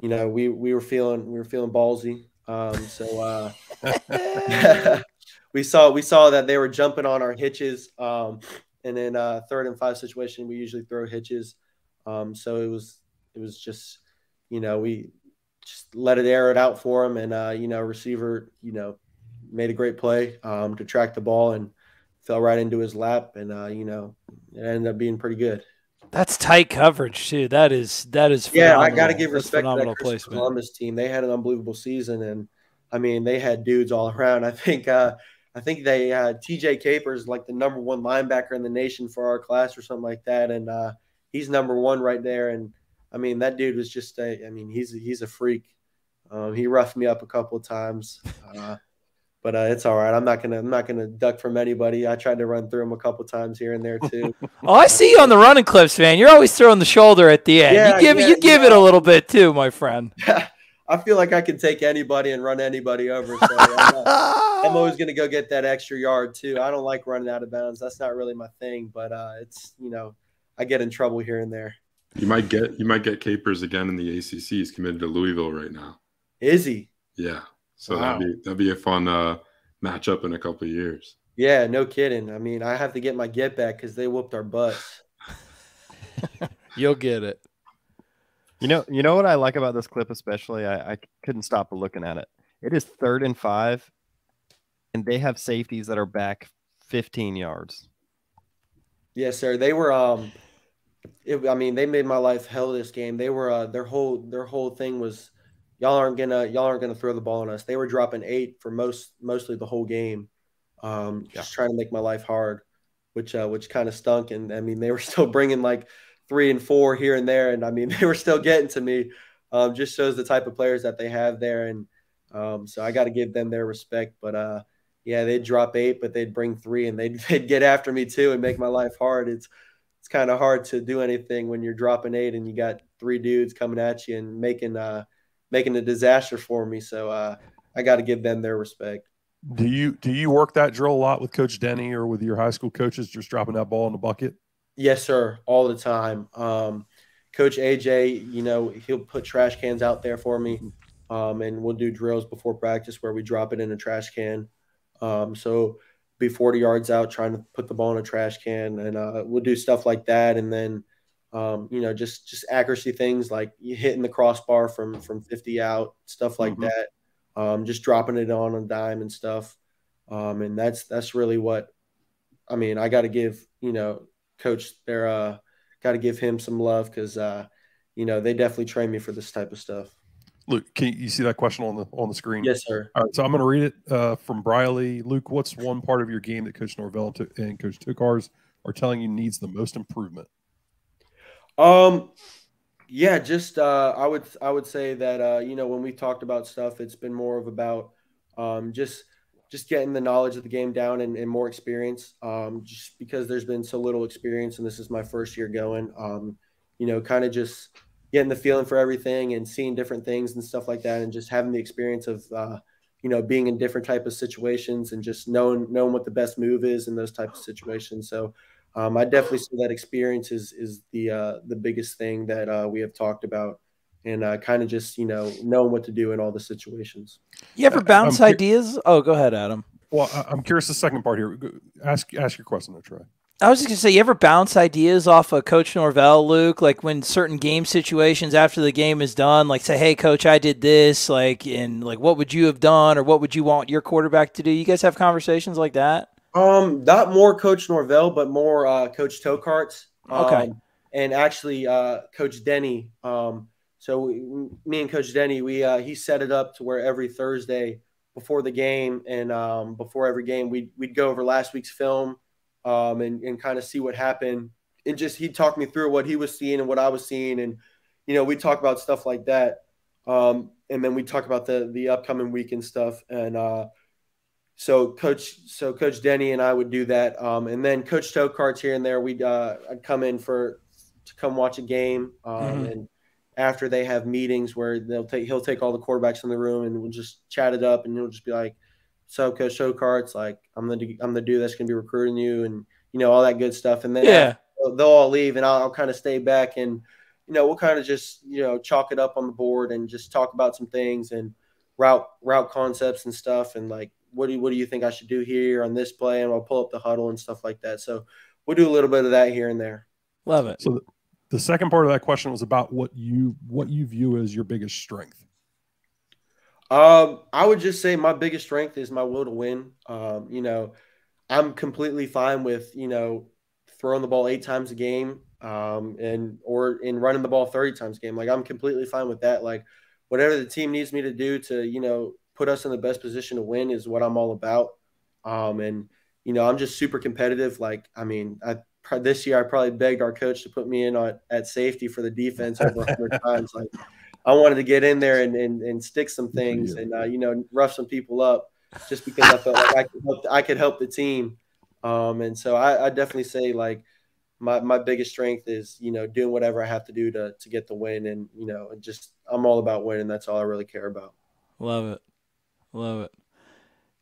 you know we we were feeling we were feeling ballsy. Um, so uh, we saw we saw that they were jumping on our hitches. Um, and then uh, third and five situation, we usually throw hitches. Um, so it was it was just you know we just let it air it out for him, and uh, you know receiver you know made a great play um, to track the ball and fell right into his lap, and uh, you know it ended up being pretty good. That's tight coverage too. That is that is phenomenal. yeah. I got to give respect to that placement. Columbus team. They had an unbelievable season, and I mean they had dudes all around. I think uh, I think they uh, TJ Capers like the number one linebacker in the nation for our class or something like that, and uh, he's number one right there. And I mean that dude was just a I mean he's he's a freak. Um, he roughed me up a couple of times, uh, but uh, it's all right. I'm not gonna I'm not gonna duck from anybody. I tried to run through him a couple times here and there too. oh, I see you on the running clips, man. You're always throwing the shoulder at the end. Yeah, you give yeah, you give yeah. it a little bit too, my friend. I feel like I can take anybody and run anybody over. So I'm, I'm, always going to go get that extra yard too. I don't like running out of bounds. That's not really my thing, but uh, it's you know I get in trouble here and there. You might get you might get Capers again in the ACC. He's committed to Louisville right now. Is he? Yeah. So wow. that'd be that'd be a fun uh, matchup in a couple years. Yeah, no kidding. I mean, I have to get my get back because they whooped our butts. You'll get it. You know, you know what I like about this clip, especially. I, I couldn't stop looking at it. It is third and five, and they have safeties that are back 15 yards. Yes, sir. They were. Um, it, I mean, they made my life hell this game. They were. Uh, their whole their whole thing was, y'all aren't gonna y'all aren't gonna throw the ball on us. They were dropping eight for most mostly the whole game, um, just trying to make my life hard, which uh, which kind of stunk. And I mean, they were still bringing like three and four here and there, and I mean they were still getting to me. Um, just shows the type of players that they have there, and um, so I got to give them their respect. But uh, yeah, they'd drop eight, but they'd bring three, and they'd, they'd get after me too and make my life hard. It's it's kind of hard to do anything when you're dropping eight and you got three dudes coming at you and making uh making a disaster for me. So uh, I got to give them their respect. Do you do you work that drill a lot with Coach Denny or with your high school coaches, just dropping that ball in the bucket? Yes, sir, all the time. Um, Coach AJ, you know, he'll put trash cans out there for me, um, and we'll do drills before practice where we drop it in a trash can. Um, so be 40 yards out trying to put the ball in a trash can, and uh, we'll do stuff like that, and then. Um, you know, just just accuracy things like hitting the crossbar from from 50 out, stuff like mm-hmm. that. Um, just dropping it on a dime and stuff. Um, and that's that's really what I mean. I got to give you know coach there uh got to give him some love because uh you know they definitely train me for this type of stuff luke can you see that question on the on the screen yes sir all right so i'm going to read it uh from briley luke what's one part of your game that coach norvell and coach Tokarz are telling you needs the most improvement um Yeah, just uh, I would I would say that uh, you know when we talked about stuff, it's been more of about um, just just getting the knowledge of the game down and, and more experience. Um, just because there's been so little experience, and this is my first year going. Um, you know, kind of just getting the feeling for everything and seeing different things and stuff like that, and just having the experience of uh, you know being in different type of situations and just knowing knowing what the best move is in those type of situations. So um, I definitely see that experience is is the uh, the biggest thing that uh, we have talked about, and uh, kind of just you know knowing what to do in all the situations. You ever bounce cu- ideas? Oh, go ahead, Adam. Well, I- I'm curious the second part here. Ask ask your question, though, Trey. I was just gonna say, you ever bounce ideas off of Coach Norvell, Luke? Like when certain game situations after the game is done, like say, "Hey, Coach, I did this," like, and like, what would you have done, or what would you want your quarterback to do? You guys have conversations like that? Um, not more Coach Norvell, but more uh, Coach Tokarz. Um, Okay. And actually, uh, Coach Denny. Um, so we, me and Coach Denny, we uh, he set it up to where every Thursday before the game and um, before every game, we'd we'd go over last week's film um, and and kind of see what happened. And just he'd talk me through what he was seeing and what I was seeing, and you know we'd talk about stuff like that. Um, and then we talk about the the upcoming week and stuff. And uh, so coach so coach denny and i would do that um, and then coach Tokarz here and there we'd uh, i'd come in for to come watch a game um, Mhm. and after they have meetings where they'll take he'll take all the quarterbacks in the room and we'll just chat it up and he'll just be like so coach Tokarz like i'm the i'm the dude that's going to be recruiting you and you know all that good stuff and then Yeah. they'll, they'll all leave and i'll, I'll kind of stay back and you know we'll kind of just you know chalk it up on the board and just talk about some things and route route concepts and stuff and like what do you, what do you think I should do here on this play and I'll pull up the huddle and stuff like that. So we'll do a little bit of that here and there. Love it. So the, the second part of that question was about what you what you view as your biggest strength. Um, I would just say my biggest strength is my will to win. Um, you know, I'm completely fine with you know throwing the ball eight times a game, um, and or in running the ball thirty times a game. Like I'm completely fine with that. Like whatever the team needs me to do to you know put us in the best position to win is what I'm all about. Um, and you know, I'm just super competitive. Like I mean, I this year I probably begged our coach to put me in on, at safety for the defense over a hundred times. Like I wanted to get in there and and, and stick some things and uh, you know rough some people up just because I felt like I could help, I could help the team. Um, and so I, I definitely say like my, my biggest strength is you know doing whatever I have to do to to get the win and you know just I'm all about winning. That's all I really care about. Love it. Love it.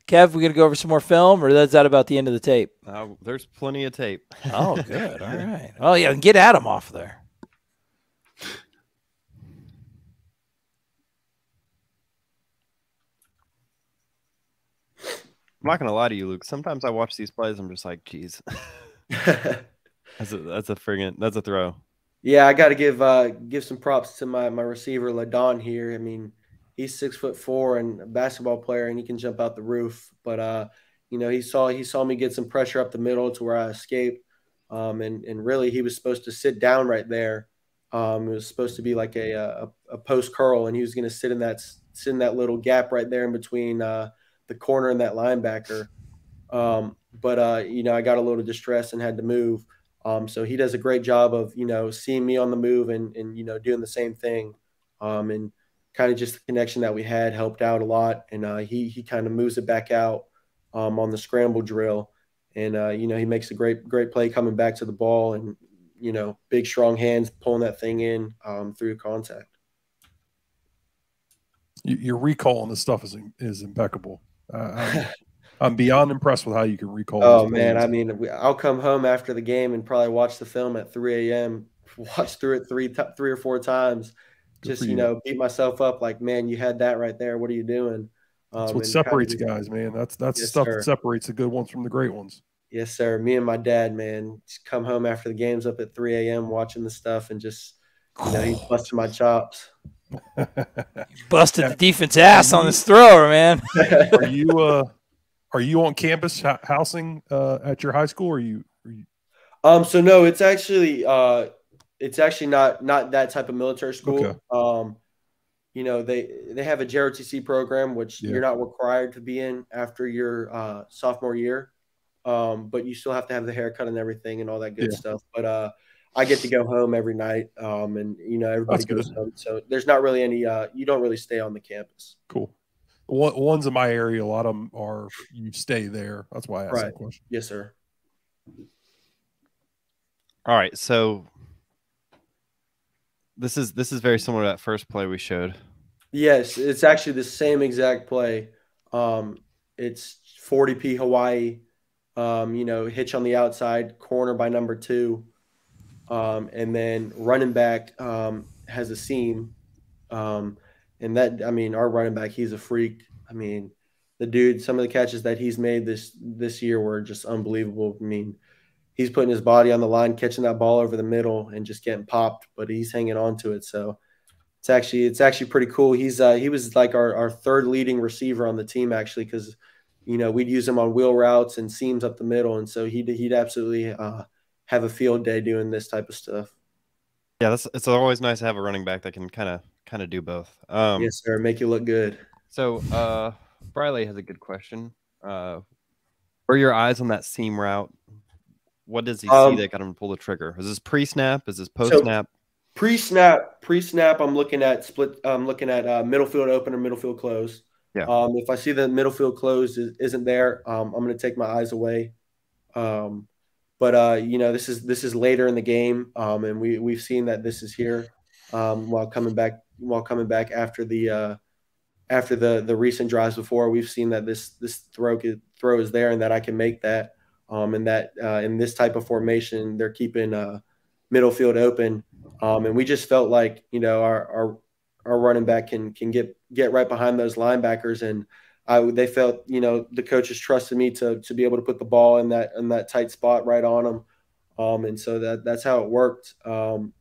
Kev, we gonna go over some more film, or is that about the end of the tape? Uh, there's plenty of tape. Oh, good. All right. Oh, yeah. Get Adam off there. I'm not gonna lie to you, Luke. Sometimes I watch these plays, I'm just like, geez, that's a that's a friggin' that's a throw. Yeah, I got to give uh, give some props to my my receiver Ladon here. I mean, he's six foot four and a basketball player, and he can jump out the roof. But uh, you know, he saw he saw me get some pressure up the middle to where I escaped, um, and and really he was supposed to sit down right there. Um, it was supposed to be like a a, a post curl, and he was going to sit in that sit in that little gap right there in between uh, the corner and that linebacker. Um, but uh, you know, I got a little distressed and had to move. Um, so he does a great job of you know seeing me on the move and and you know doing the same thing, um, and kind of just the connection that we had helped out a lot. And uh, he he kind of moves it back out um, on the scramble drill, and uh, you know he makes a great great play coming back to the ball and you know big strong hands pulling that thing in um, through contact. Your recall on this stuff is is impeccable. Uh, I'm, beyond impressed with how you can recall. Oh man. I mean, I'll come home after the game and probably watch the film at 3 a.m. Watch through it three, three or four times. Good Just you you. know, beat myself up like, man, you had that right there. What are you doing? That's Um, what and kinda separates guys, man. That's that's Yes, stuff sir. that separates the good ones from the great ones. Yes, sir. Me and my dad, man, just come home after the games up at 3 a.m. watching the stuff and just, you know, he's busting my chops. Busted the defense ass on this thrower, man. are you uh are you on campus housing uh, at your high school? Or are you, are you Um, so no, it's actually uh it's actually not not that type of military school. Okay. Um, you know, they they have a JROTC program which Yeah. you're not required to be in after your uh sophomore year. Um, but you still have to have the haircut and everything and all that good Yeah. stuff. But uh I get to go home every night, um, and you know everybody That's good. goes home. So there's not really any. Uh, you don't really stay on the campus. Cool. The one, ones in my area, a lot of them are you stay there. That's why I asked Right. that question. Yes, sir. All right, so this is this is very similar to that first play we showed. Yes, it's actually the same exact play. Um, it's 40p Hawaii. Um, you know, hitch on the outside, corner by number two, um, and then running back um, has a seam. Um, and that, I mean, our running back, he's a freak. I mean, the dude, some of the catches that he's made this this year were just unbelievable. I mean, he's putting his body on the line, catching that ball over the middle, and just getting popped, but he's hanging on to it. So it's actually it's actually pretty cool. He's uh, he was like our, our third leading receiver on the team actually because you know we'd use him on wheel routes and seams up the middle, and so he'd he'd absolutely uh, have a field day doing this type of stuff. Yeah, that's it's always nice to have a running back that can kind of kind of do both. Um, yes, sir. Make you look good. So, uh, Briley has a good question. Uh, were your eyes on that seam route? What does he Um, see that got him to pull the trigger? Is this pre-snap? Is this post-snap? Pre-snap, pre-snap. I'm looking at split. I'm looking at uh, middle field open or middle field close. Yeah. Um, if I see the middle field closed is, isn't there, um, I'm going to take my eyes away. Um, but uh, you know, this is this is later in the game, um, and we we've seen that this is here um, while coming back while coming back after the uh, after the the recent drives before. We've seen that this this throw throw is there and that I can make that. Um, and that uh, in this type of formation, they're keeping uh, middle field open. Um, and we just felt like you know our our our running back can can get get right behind those linebackers and. I, they felt, you know, the coaches trusted me to to be able to put the ball in that in that tight spot right on them, um, and so that that's how it worked. Um,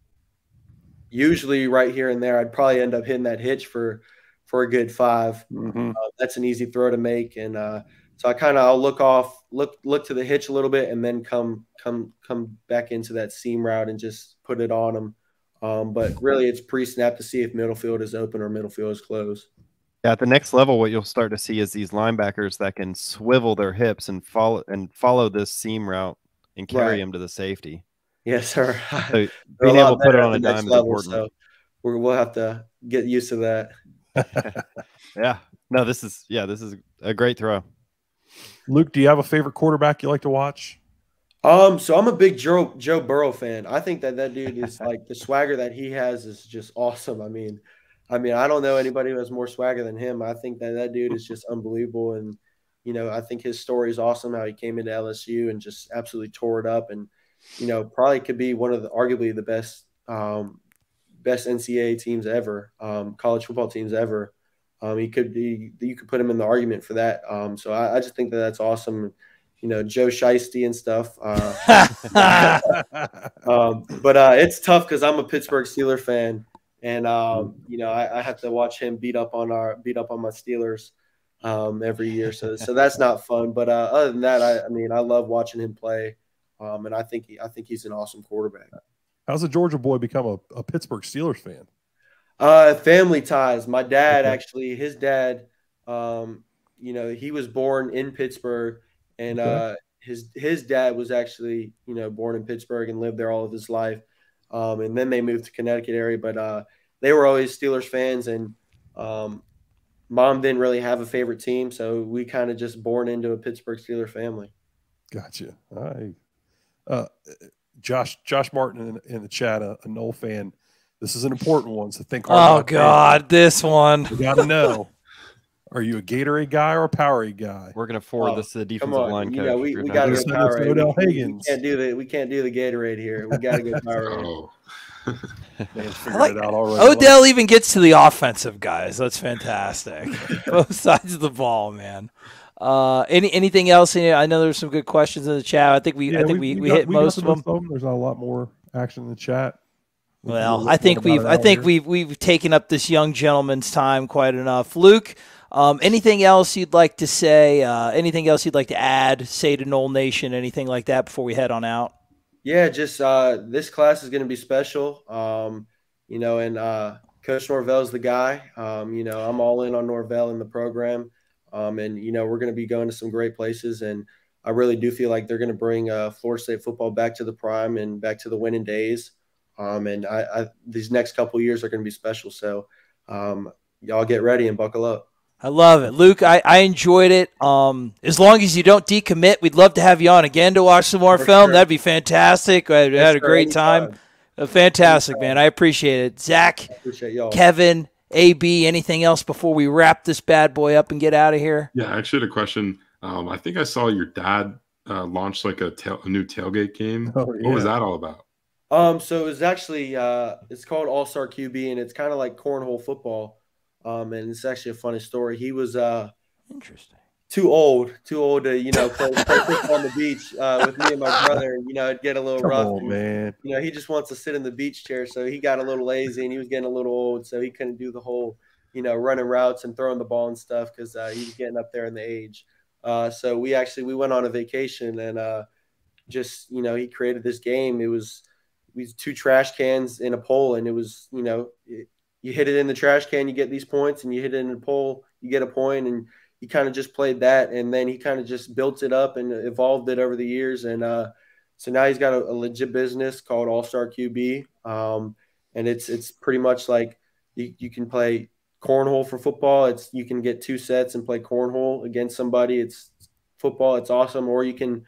usually, right here and there, I'd probably end up hitting that hitch for for a good 5 Mm-hmm. Uh, that's an easy throw to make, and uh, so I kind of I'll look off, look look to the hitch a little bit, and then come come come back into that seam route and just put it on them. Um, but really, it's pre-snap to see if middle field is open or middle field is closed. Yeah, at the next level, what you'll start to see is these linebackers that can swivel their hips and follow and follow this seam route and carry Right. them to the safety. Yes, sir. So being able to put it on a dime is important. So we're, we'll have to get used to that. Yeah. No, this is yeah, this is a great throw. Luke, do you have a favorite quarterback you like to watch? Um, so I'm a big Joe Joe Burrow fan. I think that that dude is like the swagger that he has is just awesome. I mean, I mean, I don't know anybody who has more swagger than him. I think that that dude is just unbelievable, and you know, I think his story is awesome. How he came into LSU and just absolutely tore it up, and you know, probably could be one of the arguably the best um, best NCAA teams ever, um, college football teams ever. Um, he could be you could put him in the argument for that. Um, so I, I just think that that's awesome. You know, Joe Shiesty and stuff. Uh, um, but uh, it's tough because I'm a Pittsburgh Steeler fan, and um, you know I, I have to watch him beat up on our beat up on my Steelers um, every year. So so that's not fun. But uh, other than that, I, I mean I love watching him play, um, and I think he, I think he's an awesome quarterback. How's a Georgia boy become a, a Pittsburgh Steelers fan? Uh, family ties. My dad actually, his dad, um, you know, he was born in Pittsburgh, and uh, his his dad was actually, you know, born in Pittsburgh and lived there all of his life. Um, and then they moved to Connecticut area, but uh, they were always Steelers fans, and um, mom didn't really have a favorite team, so we kind of just born into a Pittsburgh Steeler family. Gotcha. All right. Uh, Josh Josh Martin in, in the chat, a, a Nole fan. This is an important one, so think hard. oh about that. God, this one. We got to know. Are you a Gatorade guy or a Powerade guy? We're gonna forward Oh, this to the Come defensive on, line you coach. know, we, we got to go Powerade. Odell We, we can't do the we can't do the Gatorade here. We got to go Powerade. Oh, Man, figured like- it out already. Odell even gets to the offensive guys. That's fantastic. Both sides of the ball, man. Uh, any anything else? Any- I know there's some good questions in the chat. I think we Yeah, I think we, we, got- hit got most to of them. There's not a lot more action in the chat. We can Well, I think we've I think here. we've we've taken up this young gentleman's time quite enough. Luke, um, anything else you'd like to say? Uh, anything else you'd like to add? Say to Nole Nation, anything like that before we head on out? Yeah, just uh, this class is going to be special. Um, you know, and uh, Coach Norvell's the guy. Um, you know, I'm all in on Norvell in the program. Um, and, you know, we're going to be going to some great places. And I really do feel like they're going to bring uh, Florida State football back to the prime and back to the winning days. Um, and I, I, these next couple years are going to be special. So um, y'all get ready and buckle up. I love it, Luke. I, I enjoyed it. Um, as long as you don't decommit, we'd love to have you on again to watch some more For film. sure. That'd be fantastic. I Yes, had a great time. anytime. Uh, fantastic, man. I appreciate it. Zach, Appreciate y'all. Kevin, AB, anything else before we wrap this bad boy up and get out of here? Yeah, I actually had a question. Um, I think I saw your dad uh, launch like a, tail, a new tailgate game. Oh, What was that all about? Um, so it's actually uh, it's called All Star QB, and it's kind of like cornhole football. Um, and it's actually a funny story. He was uh Interesting. too old, too old to you know play, play football on the beach uh, with me and my brother, you know it'd get a little Come rough. on, man. You know he just wants to sit in the beach chair, so he got a little lazy and he was getting a little old, so he couldn't do the whole you know running routes and throwing the ball and stuff because uh, he was getting up there in the age. Uh, so we actually we went on a vacation and uh, just you know he created this game. It was we two trash cans in a pole, and it was you know it, you hit it in the trash can, you get these points, and you hit it in the pole, you get a point, and he kind of just played that, and then he kind of just built it up and evolved it over the years, and uh, so now he's got a, a legit business called All Star QB, um, and it's it's pretty much like you, you can play cornhole for football. It's you can get two sets and play cornhole against somebody. It's football. It's awesome. Or you can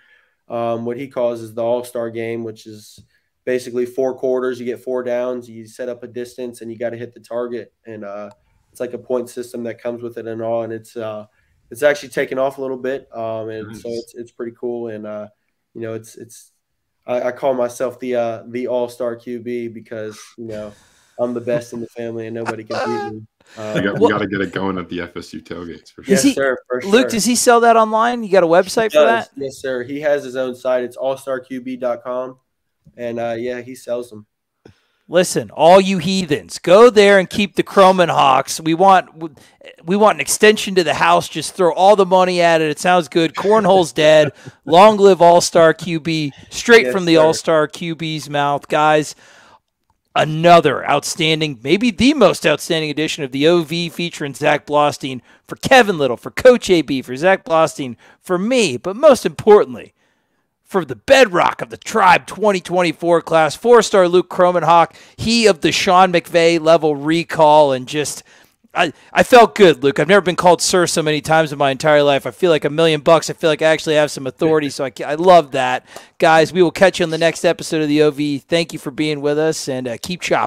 um, what he calls is the All Star game, which is basically four quarters. You get four downs. You set up a distance, and you got to hit the target. And uh, it's like a point system that comes with it and all. And it's uh, it's actually taken off a little bit. Um, and so it's it's pretty cool. And uh, you know, it's it's I, I call myself the uh, the All Star QB because you know I'm the best in the family and nobody can beat me. We Um, got, we got to get it going at the FSU tailgates for sure. yes, he- sir. For Luke, sure. does he sell that online? You got a website for that? Yes, sir. He has his own site. It's allstarqb.com. And uh, yeah, he sells them. Listen, all you heathens, go there and keep the Kromenhoeks. We want we want an extension to the house. Just throw all the money at it. It sounds good. Cornhole's dead. Long live All Star QB. Straight Yes, from the. All Star QB's mouth, guys. Another outstanding, maybe the most outstanding edition of the OV featuring Zach Blostein for Kevin Little, for Coach AB, for Zach Blostein, for me, but most importantly, for the bedrock of the Tribe 2024 class, four star Luke Kromenhoek, he of the Sean McVay level recall, and just. I, I felt good, Luke. I've never been called sir so many times in my entire life. I feel like a million bucks. I feel like I actually have some authority, so I, I love that. Guys, we will catch you on the next episode of the OV. Thank you for being with us, and uh, keep chopping.